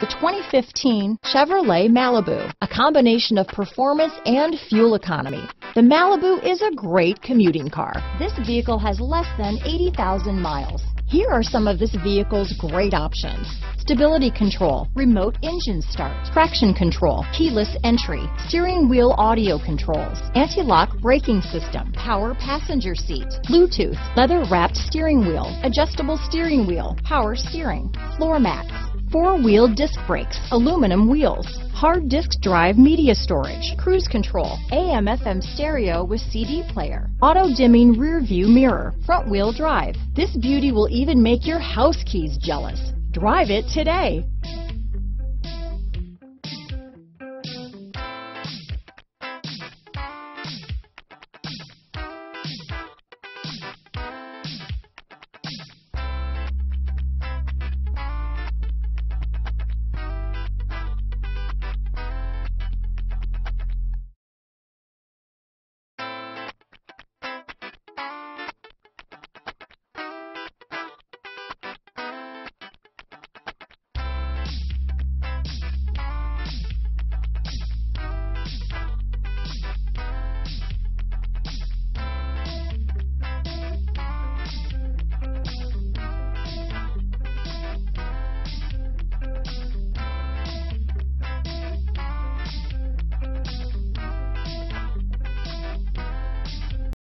The 2015 Chevrolet Malibu, a combination of performance and fuel economy. The Malibu is a great commuting car. This vehicle has less than 80,000 miles. Here are some of this vehicle's great options. Stability control, remote engine start, traction control, keyless entry, steering wheel audio controls, anti-lock braking system, power passenger seat, Bluetooth, leather wrapped steering wheel, adjustable steering wheel, power steering, floor mats, four-wheel disc brakes, aluminum wheels, hard disk drive media storage, cruise control, AM FM stereo with CD player, auto dimming rear view mirror, front wheel drive. This beauty will even make your house keys jealous. Drive it today.